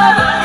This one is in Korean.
아,